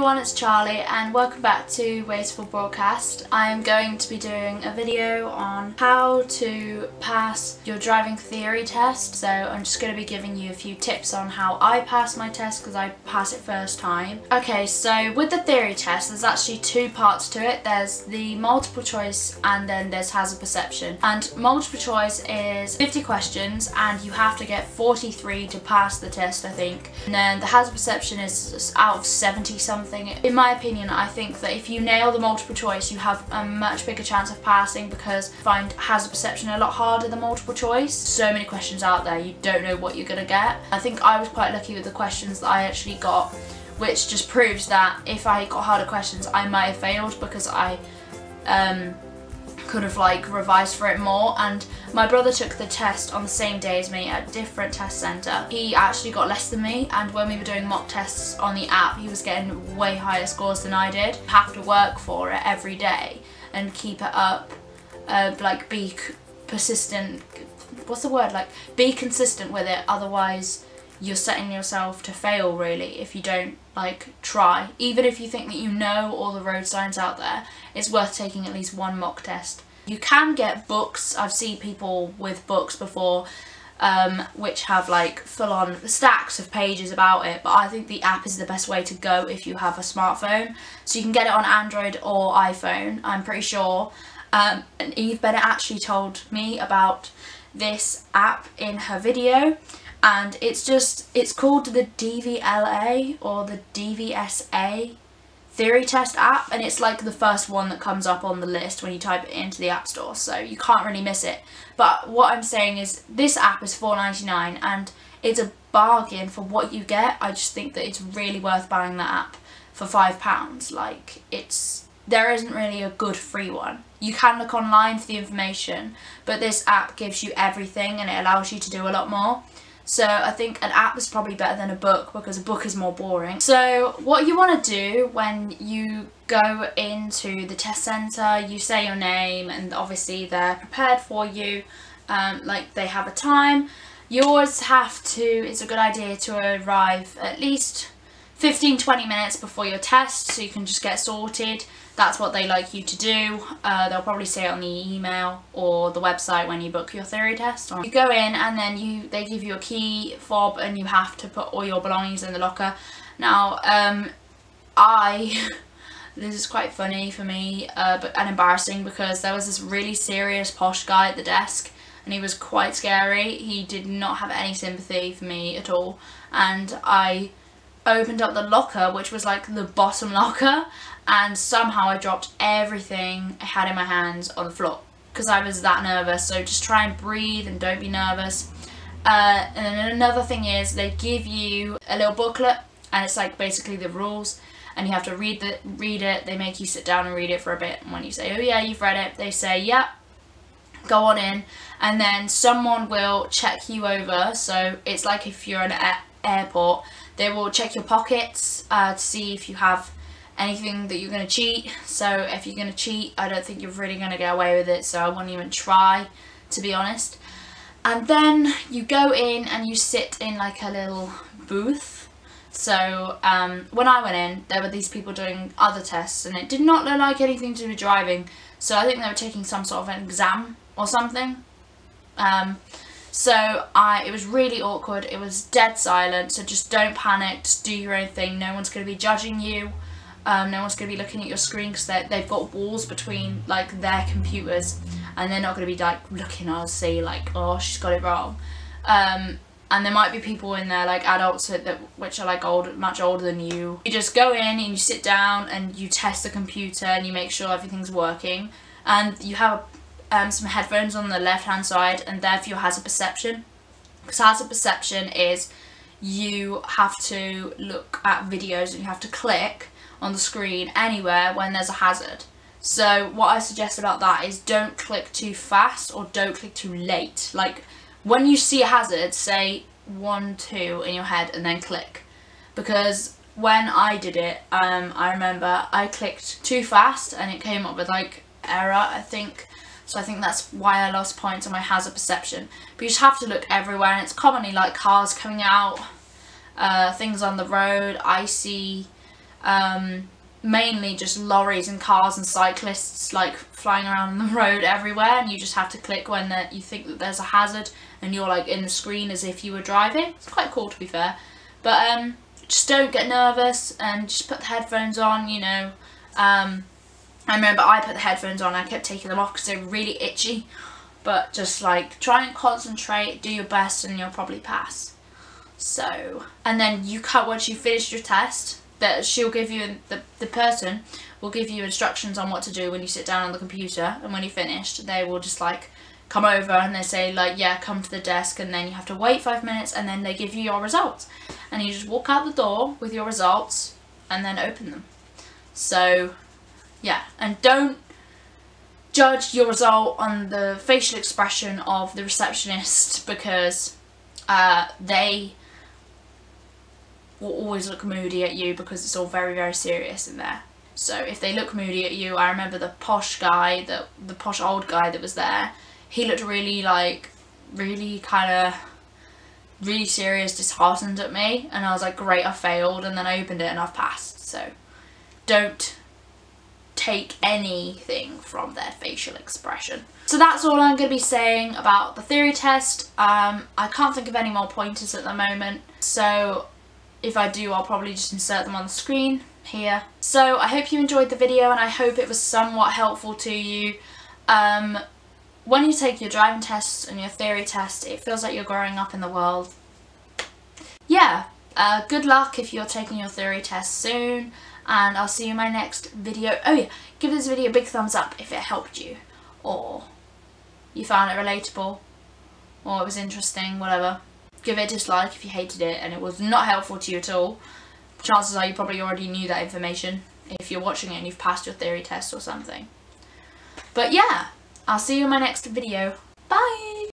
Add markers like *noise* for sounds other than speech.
everyone, it's Charlie and welcome back to Wasteful Broadcast. I'm going to be doing a video on how to pass your driving theory test. So I'm just going to be giving you a few tips on how I pass my test because I pass it first time. Okay, so with the theory test, there's actually two parts to it. There's the multiple choice and then there's hazard perception. And multiple choice is 50 questions and you have to get 43 to pass the test, I think. And then the hazard perception is out of 70 something. In my opinion, I think that if you nail the multiple choice, you have a much bigger chance of passing because find hazard perception a lot harder than multiple choice. So many questions out there, you don't know what you're gonna get. I think I was quite lucky with the questions that I actually got, which just proves that if I got harder questions, I might have failed because I um, could have like revised for it more and my brother took the test on the same day as me at a different test centre. He actually got less than me and when we were doing mock tests on the app he was getting way higher scores than I did. Have to work for it every day and keep it up, uh, like be persistent, what's the word, like be consistent with it otherwise you're setting yourself to fail really if you don't like try. Even if you think that you know all the road signs out there, it's worth taking at least one mock test. You can get books, I've seen people with books before um, which have like full on stacks of pages about it but I think the app is the best way to go if you have a smartphone. So you can get it on Android or iPhone I'm pretty sure. Um, and Eve Bennett actually told me about this app in her video and it's just it's called the DVLA or the DVSA theory test app and it's like the first one that comes up on the list when you type it into the app store so you can't really miss it. But what I'm saying is this app is $4.99 and it's a bargain for what you get. I just think that it's really worth buying that app for five pounds. Like it's there isn't really a good free one. You can look online for the information but this app gives you everything and it allows you to do a lot more so I think an app is probably better than a book because a book is more boring. So what you want to do when you go into the test centre, you say your name and obviously they're prepared for you, um, like they have a time. You always have to, it's a good idea to arrive at least 15-20 minutes before your test so you can just get sorted that's what they like you to do. Uh, they'll probably say it on the email or the website when you book your theory test. You go in and then you they give you a key fob and you have to put all your belongings in the locker. Now, um, I, *laughs* this is quite funny for me uh, but and embarrassing because there was this really serious posh guy at the desk and he was quite scary. He did not have any sympathy for me at all and I opened up the locker which was like the bottom *laughs* locker and somehow I dropped everything I had in my hands on the floor because I was that nervous. So just try and breathe and don't be nervous. Uh, and then another thing is they give you a little booklet and it's like basically the rules and you have to read the read it. They make you sit down and read it for a bit and when you say oh yeah you've read it they say yep go on in and then someone will check you over. So it's like if you're in an airport they will check your pockets uh, to see if you have anything that you're going to cheat. So if you're going to cheat, I don't think you're really going to get away with it. So I won't even try, to be honest. And then you go in and you sit in like a little booth. So um, when I went in, there were these people doing other tests and it did not look like anything to do with driving. So I think they were taking some sort of an exam or something. Um, so I, it was really awkward. It was dead silent. So just don't panic. Just do your own thing. No one's going to be judging you. Um, no one's going to be looking at your screen because they've got walls between like their computers and they're not going to be like looking I'll see like oh she's got it wrong um, and there might be people in there like adults that which are like old much older than you you just go in and you sit down and you test the computer and you make sure everything's working and you have um, some headphones on the left hand side and therefore hazard perception because hazard perception is you have to look at videos and you have to click on the screen anywhere when there's a hazard. So what I suggest about that is don't click too fast or don't click too late. Like when you see a hazard, say one, two in your head and then click. Because when I did it, um, I remember I clicked too fast and it came up with like error, I think. So I think that's why I lost points on my hazard perception. But you just have to look everywhere and it's commonly like cars coming out, uh, things on the road, icy, Um, mainly just lorries and cars and cyclists like flying around on *laughs* the road everywhere and you just have to click when you think that there's a hazard and you're like in the screen as if you were driving. It's quite cool to be fair. But um, just don't get nervous and just put the headphones on, you know. Um, I remember I put the headphones on I kept taking them off because they were really itchy. But just like try and concentrate, do your best and you'll probably pass. So, and then you cut once you finish your test, that she'll give you, the, the person will give you instructions on what to do when you sit down on the computer and when you're finished they will just like come over and they say like yeah come to the desk and then you have to wait five minutes and then they give you your results and you just walk out the door with your results and then open them so yeah and don't judge your result on the facial expression of the receptionist because uh, they will always look moody at you because it's all very, very serious in there. So if they look moody at you, I remember the posh guy, the, the posh old guy that was there, he looked really like, really kind of, really serious, disheartened at me. And I was like, great, I failed. And then I opened it and I've passed. So don't take anything from their facial expression. So that's all I'm going to be saying about the theory test. Um, I can't think of any more pointers at the moment. So if I do, I'll probably just insert them on the screen here. So I hope you enjoyed the video and I hope it was somewhat helpful to you. Um, when you take your driving test and your theory test, it feels like you're growing up in the world. Uh, good luck if you're taking your theory test soon and I'll see you in my next video. Oh yeah, give this video a big thumbs up if it helped you or you found it relatable or it was interesting, whatever give it a dislike if you hated it and it was not helpful to you at all. Chances are you probably already knew that information if you're watching it and you've passed your theory test or something. But yeah, I'll see you in my next video. Bye!